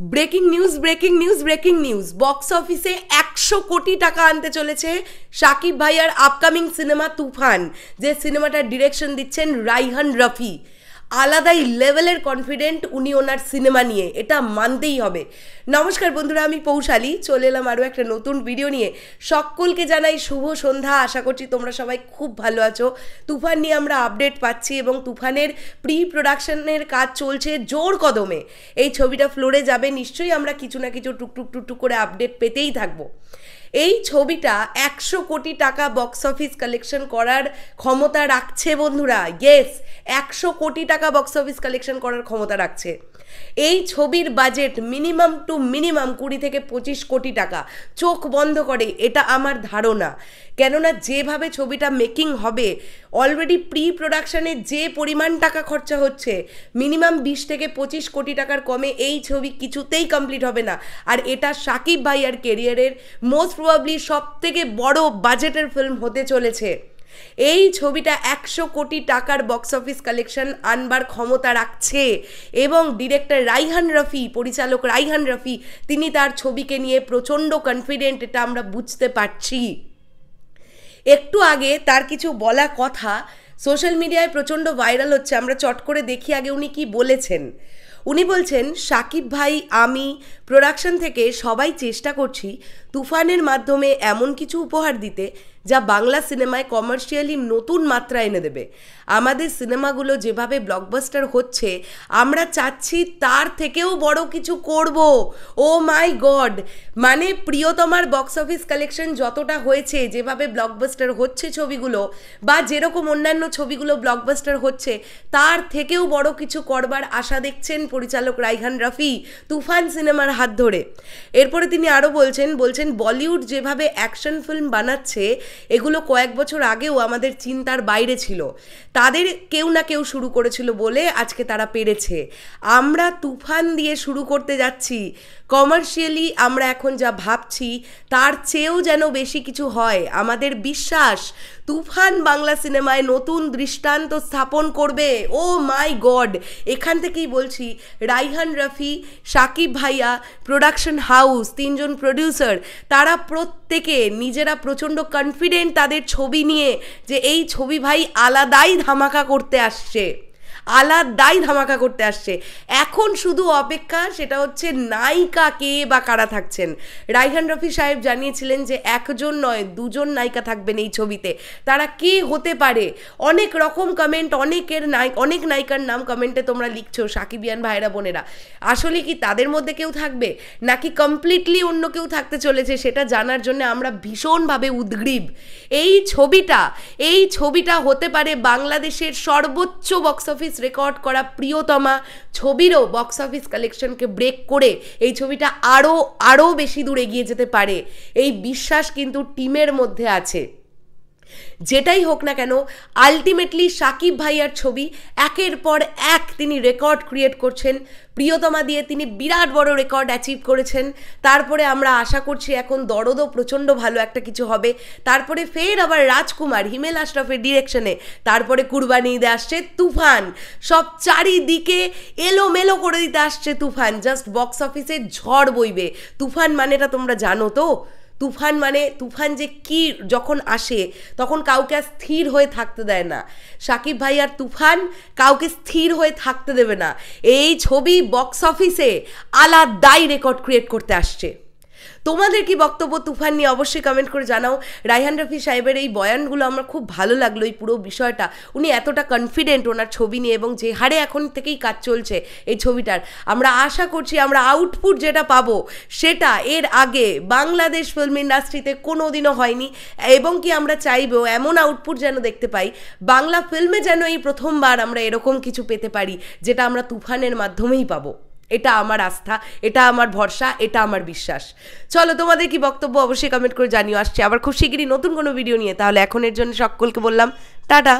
Breaking news breaking news breaking news. Box অফিসে একশো কোটি টাকা আনতে চলেছে শাকিব ভাইয়ার আপকামিং সিনেমা তুফান, যে সিনেমাটার ডিরেকশন দিচ্ছেন রাইহান রফি। আলাদাই লেভেলের কনফিডেন্ট উনি ওনার সিনেমা নিয়ে, এটা মানতেই হবে। নমস্কার বন্ধুরা, আমি পৌশালী, চলে এলাম আরও একটা নতুন ভিডিও নিয়ে। সকলকে জানাই শুভ সন্ধ্যা, আশা করছি তোমরা সবাই খুব ভালো আছো। তুফান নিয়ে আমরা আপডেট পাচ্ছি এবং তুফানের প্রি প্রোডাকশনের কাজ চলছে জোর কদমে। এই ছবিটা ফ্লোরে যাবে, নিশ্চয়ই আমরা কিছু না কিছু টুকটুক টুকটুক করে আপডেট পেতেই থাকব। এই ছবিটা একশো কোটি টাকা বক্স অফিস কালেকশন করার ক্ষমতা রাখছে বন্ধুরা। ইয়েস একশো কোটি টাকা বক্স অফিস কালেকশন করার ক্ষমতা রাখছে। এই ছবির বাজেট মিনিমাম টু মিনিমাম কুড়ি থেকে পঁচিশ কোটি টাকা। চোখ বন্ধ করে, এটা আমার ধারণা। কেননা যেভাবে ছবিটা মেকিং হবে অলরেডি প্রি প্রোডাকশানে যে পরিমাণ টাকা খরচা হচ্ছে, মিনিমাম বিশ থেকে পঁচিশ কোটি টাকার কমে এই ছবি কিছুতেই কমপ্লিট হবে না। আর এটা সাকিব ভাইয়ার কেরিয়ারের মোস্ট প্রবাবলি সব থেকে বড় বাজেটের ফিল্ম হতে চলেছে। এই ছবিটা একশো কোটি টাকার বক্স অফিস কালেকশন আনবার ক্ষমতা রাখছে। এবং ডিরেক্টর রাইহান রফি, পরিচালক রাইহান রফি, তিনি তার ছবিকে নিয়ে প্রচণ্ড কনফিডেন্ট এটা আমরা বুঝতে পারছি। একটু আগে তার কিছু বলা কথা সোশ্যাল মিডিয়ায় প্রচণ্ড ভাইরাল হচ্ছে, আমরা চট করে দেখি আগে উনি কি বলেছেন। উনি বলছেন, সাকিব ভাই, আমি প্রোডাকশন থেকে সবাই চেষ্টা করছি, তুফানের মাধ্যমে এমন কিছু উপহার দিতে যা বাংলা সিনেমায় কমার্শিয়ালি নতুন মাত্রা এনে দেবে। আমাদের সিনেমাগুলো যেভাবে ব্লকবাস্টার হচ্ছে, আমরা চাচ্ছি তার থেকেও বড় কিছু করব। ও মাই গড মানে প্রিয়তমার বক্স অফিস কালেকশন যতটা হয়েছে, যেভাবে ব্লকবাস্টার হচ্ছে ছবিগুলো, বা যেরকম অন্যান্য ছবিগুলো ব্লকবাস্টার হচ্ছে, তার থেকেও বড় কিছু করবার আশা দেখছেন পরিচালক রাইহান রাফি তুফান সিনেমার হাত ধরে। এরপরে তিনি আরও বলছেন বলছেন বলিউড যেভাবে অ্যাকশন ফিল্ম বানাচ্ছে এগুলো কয়েক বছর আগেও আমাদের চিন্তার বাইরে ছিল। তাদের কেউ না কেউ শুরু করেছিল বলে আজকে তারা পেরেছে। আমরা তুফান দিয়ে শুরু করতে যাচ্ছি। কমার্শিয়ালি আমরা এখন যা ভাবছি, তার চেয়েও যেন বেশি কিছু হয়। আমাদের বিশ্বাস, তুফান বাংলা সিনেমায় নতুন দৃষ্টান্ত স্থাপন করবে। Oh my God! এখান থেকেই বলছি, রাইহান রফি, সাকিব ভাইয়া, প্রোডাকশন হাউস, তিনজন প্রডিউসার, তারা প্রত্যেকে নিজেরা প্রচণ্ড কনফিডেন্ট তাদের ছবি নিয়ে যে এই ছবি ভাই আলাদাই ধামাকা করতে আসছে। আলাদাই ধামাকা করতে আসছে। এখন শুধু অপেক্ষা, সেটা হচ্ছে নায়িকা কে বা কারা থাকছেন? রাইহান রফি সাহেব জানিয়েছিলেন যে একজন নয়, দুজন নায়িকা থাকবেন এই ছবিতে। তারা কে হতে পারে? অনেক রকম কমেন্ট অনেকের নায়ক অনেক নায়িকার নাম কমেন্টে তোমরা লিখছো, সাকিবিয়ান ভাইরা বোনেরা। আসলে কি তাদের মধ্যে কেউ থাকবে? নাকি কমপ্লিটলি অন্য কেউ থাকতে চলেছে, সেটা জানার জন্য আমরা ভীষণভাবে উদ্গ্রীব। এই ছবিটা এই ছবিটা হতে পারে বাংলাদেশের সর্বোচ্চ বক্স অফিস রেকর্ড করা প্রিয়তমা ছবিরও বক্স অফিস কালেকশনকে ব্রেক করে এই ছবিটা আরও আরও বেশি দূর এগিয়ে যেতে পারে। এই বিশ্বাস কিন্তু টিমের মধ্যে আছে। যেটাই হোক না কেন আলটিমেটলি সাকিব ভাইয়ার ছবি, একের পর এক তিনি রেকর্ড ক্রিয়েট করছেন। প্রিয়তমা দিয়ে তিনি বিরাট বড় রেকর্ড অ্যাচিভ করেছেন। তারপরে আমরা আশা করছি এখন দরদও প্রচণ্ড ভালো একটা কিছু হবে। তারপরে ফের আবার রাজকুমার, হিমেল আশরাফের ডিরেকশনে তারপরে কুরবানি ঈদে আসছে তুফান। সব চারিদিকে এলোমেলো করে দিতে আসছে তুফান। জাস্ট বক্স অফিসে ঝড় বইবে। তুফান মানেটা তোমরা জানো তো? তুফান মানে তুফান যে কি যখন আসে, তখন কাউকে আর স্থির হয়ে থাকতে দেয় না। সাকিব ভাই আর তুফান কাউকে স্থির হয়ে থাকতে দেবে না। এই ছবি বক্স অফিসে আলাদাই রেকর্ড ক্রিয়েট করতে আসছে। তোমাদের কি বক্তব্য তুফান নিয়ে অবশ্যই কমেন্ট করে জানাও। রাইহান রফি সাহেবের এই বয়ানগুলো আমার খুব ভালো লাগল, এই পুরো বিষয়টা। উনি এতটা কনফিডেন্ট ওনার ছবি নিয়ে এবং যে হারে এখন থেকেই কাজ চলছে এই ছবিটার। আমরা আশা করছি আমরা আউটপুট যেটা পাবো সেটা এর আগে বাংলাদেশ ফিল্ম ইন্ডাস্ট্রিতে কোনো দিনও হয়নি এবং কি আমরা চাইব এমন আউটপুট যেন দেখতে পাই। বাংলা ফিল্মে যেন এই প্রথমবার আমরা এরকম কিছু পেতে পারি, যেটা আমরা তুফানের মাধ্যমেই পাবো। এটা আমার আস্থা, এটা আমার ভরসা, এটা আমার বিশ্বাস। চলো, তোমাদের কি বক্তব্য অবশ্যই কমেন্ট করে জানিয়ে আসছি আবার খুব শিগগিরই নতুন কোনো ভিডিও নিয়ে। তাহলে এখনের জন্য সকলকে বললাম, টাটা।